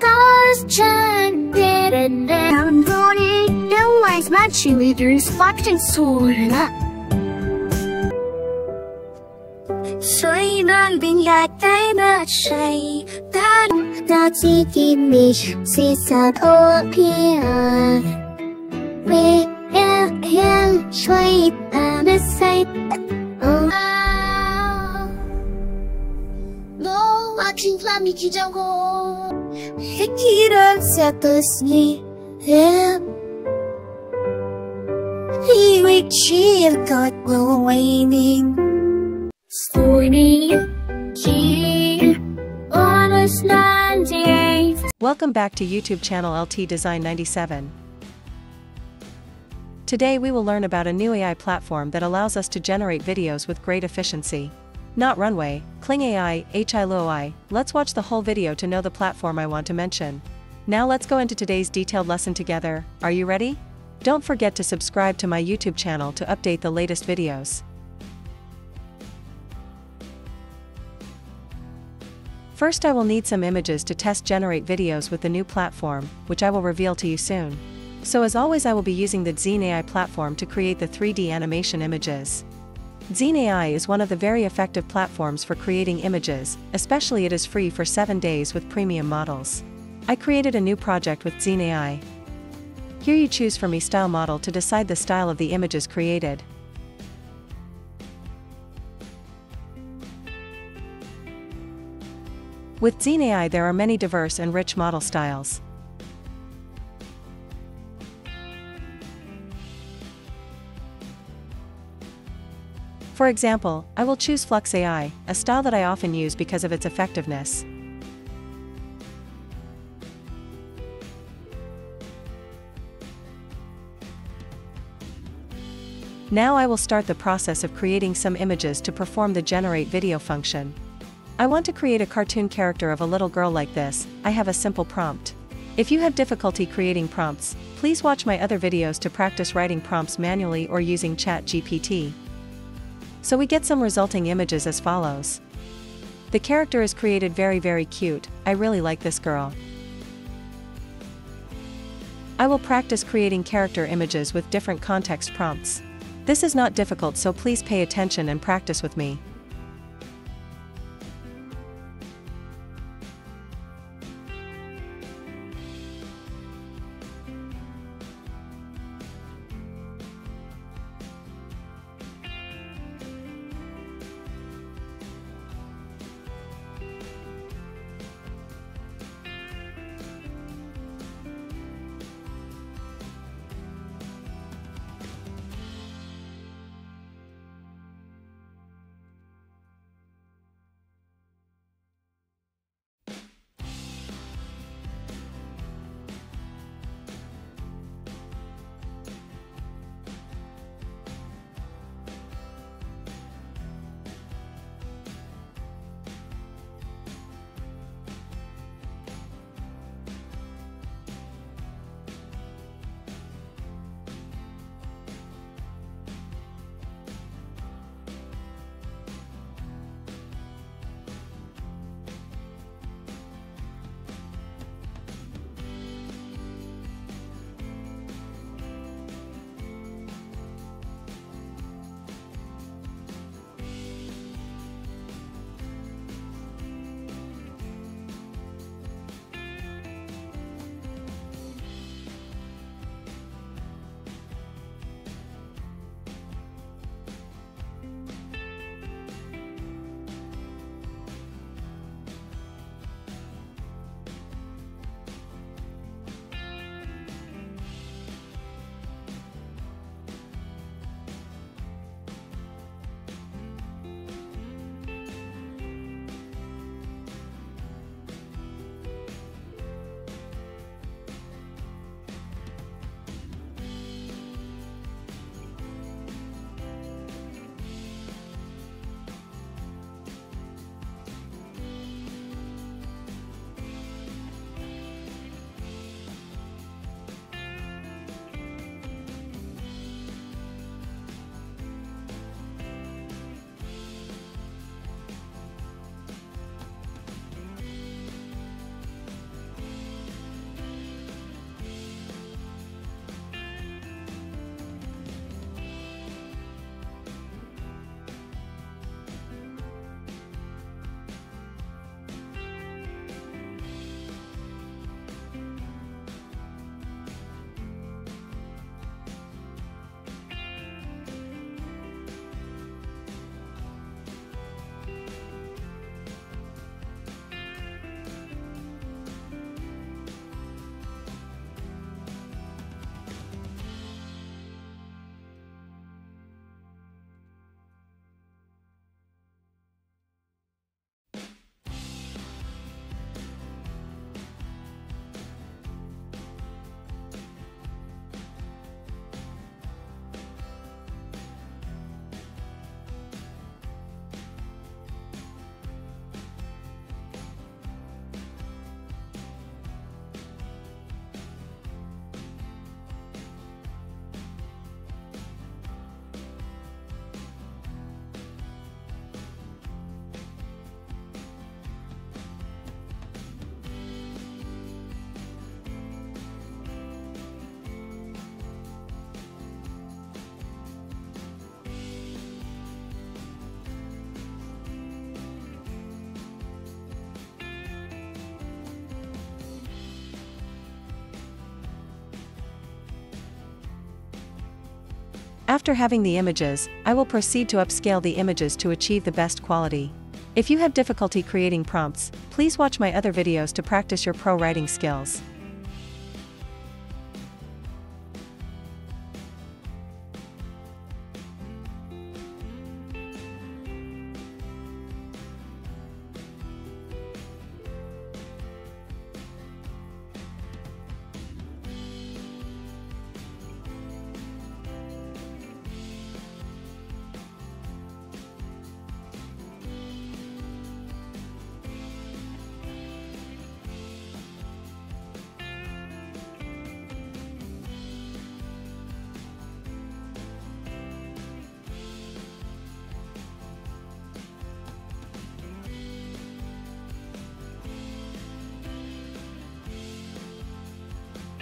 Cause Chan did and then Tony No wise matching leaders fucking Suy đơn bình lạc tay bờ say Ta ta chỉ tìm mi Si sa thô pia Mê e hiang Suy ta nè say Oh No watching flammy kijago Hekiran satasni Yeah He will cheer God will waning Story G Honest ninety Welcome back to YouTube channel LT Design 97. Today we will learn about a new AI platform that allows us to generate videos with great efficiency. Not Runway, Kling AI, HI let's watch the whole video to know the platform I want to mention. Now let's go into today's detailed lesson together, are you ready? Don't forget to subscribe to my YouTube channel to update the latest videos. First I will need some images to test generate videos with the new platform, which I will reveal to you soon. So as always I will be using the Dzine AI platform to create the 3D animation images. Dzine AI is one of the very effective platforms for creating images, especially it is free for 7 days with premium models. I created a new project with Dzine AI. Here you choose for me style model to decide the style of the images created. With Dzine AI there are many diverse and rich model styles. For example, I will choose Flux AI, a style that I often use because of its effectiveness. Now I will start the process of creating some images to perform the generate video function. I want to create a cartoon character of a little girl like this, I have a simple prompt. If you have difficulty creating prompts, please watch my other videos to practice writing prompts manually or using ChatGPT. So we get some resulting images as follows. The character is created very very cute, I really like this girl. I will practice creating character images with different context prompts. This is not difficult so please pay attention and practice with me. After having the images, I will proceed to upscale the images to achieve the best quality. If you have difficulty creating prompts, please watch my other videos to practice your pro writing skills.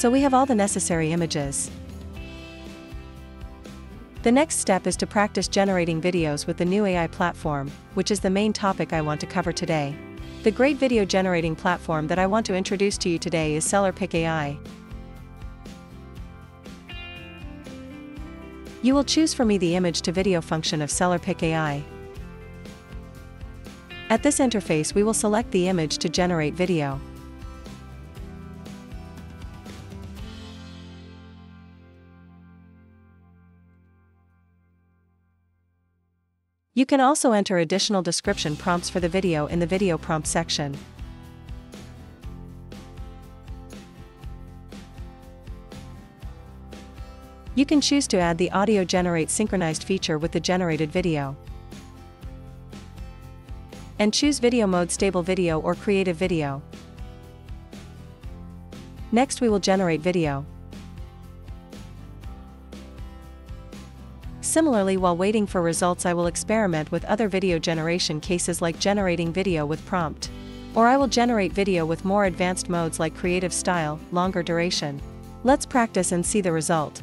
So we have all the necessary images. The next step is to practice generating videos with the new AI platform, which is the main topic I want to cover today. The great video generating platform that I want to introduce to you today is SellerPic AI. You will choose for me the image to video function of SellerPic AI. At this interface we will select the image to generate video. You can also enter additional description prompts for the video in the video prompt section. You can choose to add the audio generate synchronized feature with the generated video. And choose video mode stable video or creative video. Next we will generate video. Similarly while waiting for results I will experiment with other video generation cases like generating video with prompt. Or I will generate video with more advanced modes like creative style, longer duration. Let's practice and see the result.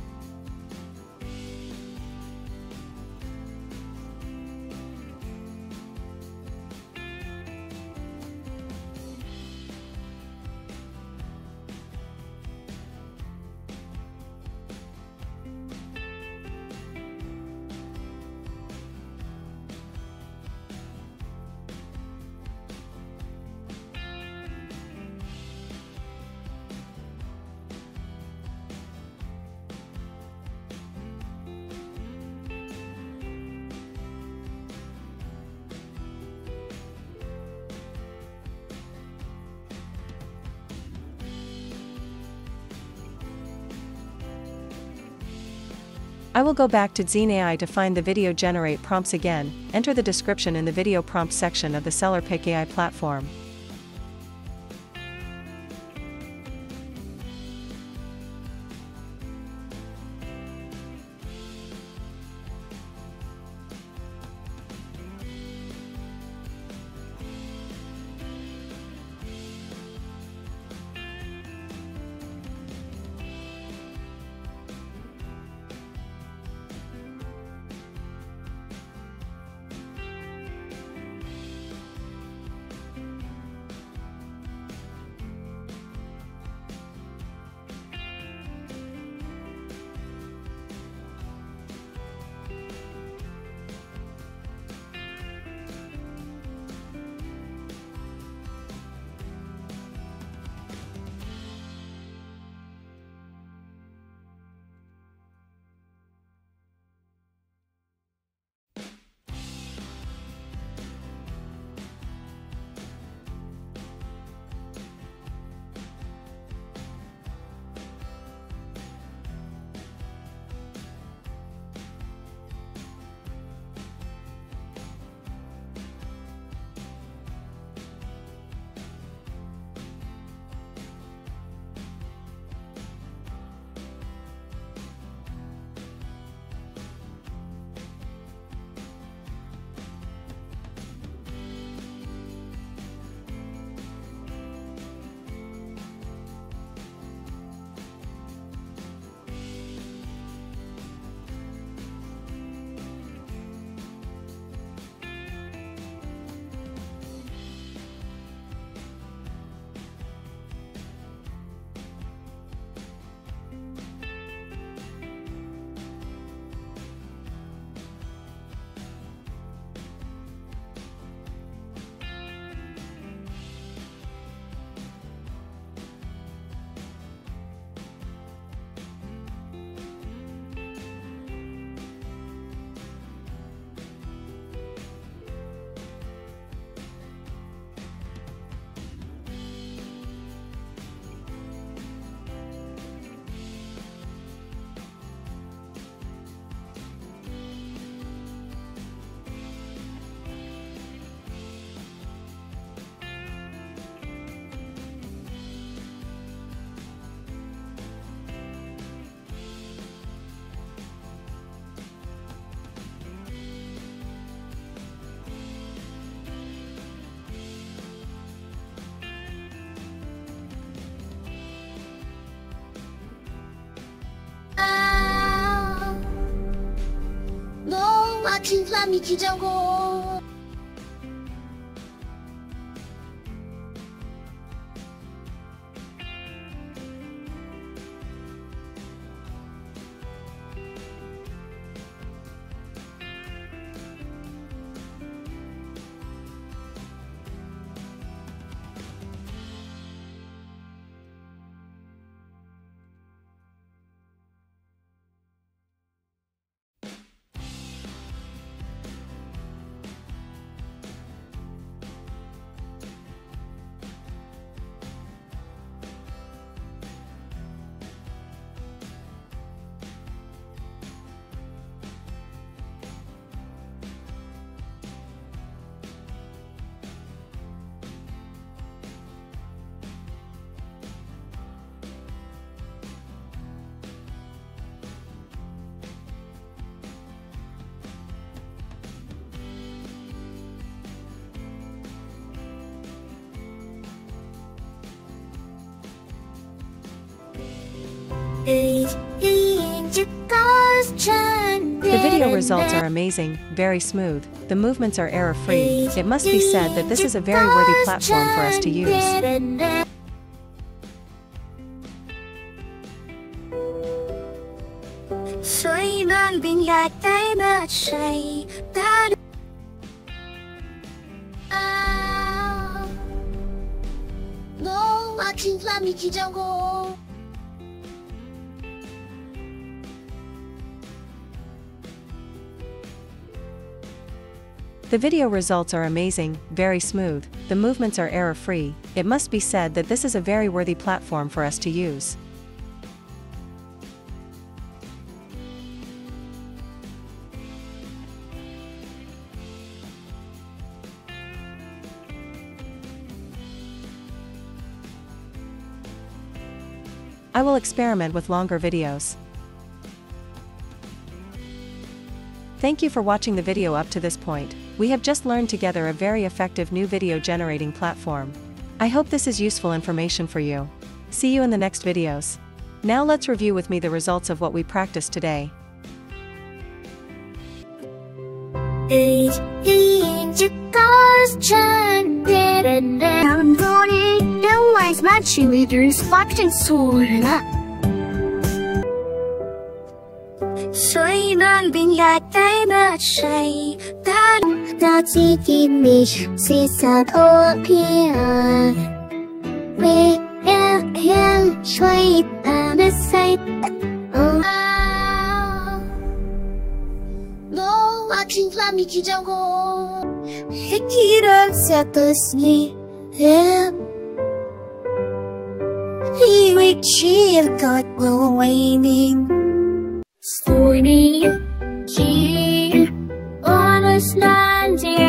I will go back to Dzine AI to find the video generate prompts again, enter the description in the video prompt section of the SellerPic AI platform. 진수함이 기저고. The video results are amazing, very smooth, the movements are error-free. It must be said that this is a very worthy platform for us to use. The video results are amazing, very smooth, the movements are error-free, it must be said that this is a very worthy platform for us to use. I will experiment with longer videos. Thank you for watching the video up to this point. We have just learned together a very effective new video generating platform. I hope this is useful information for you. See you in the next videos. Now let's review with me the results of what we practiced today. đơn bin là cái bát say ta ta chỉ tìm mi si sa thô kia we em em chơi ta the side No, I can't let me get down. Hekira satasni em He will chill got no waning Stormy, G, honest, non-dear.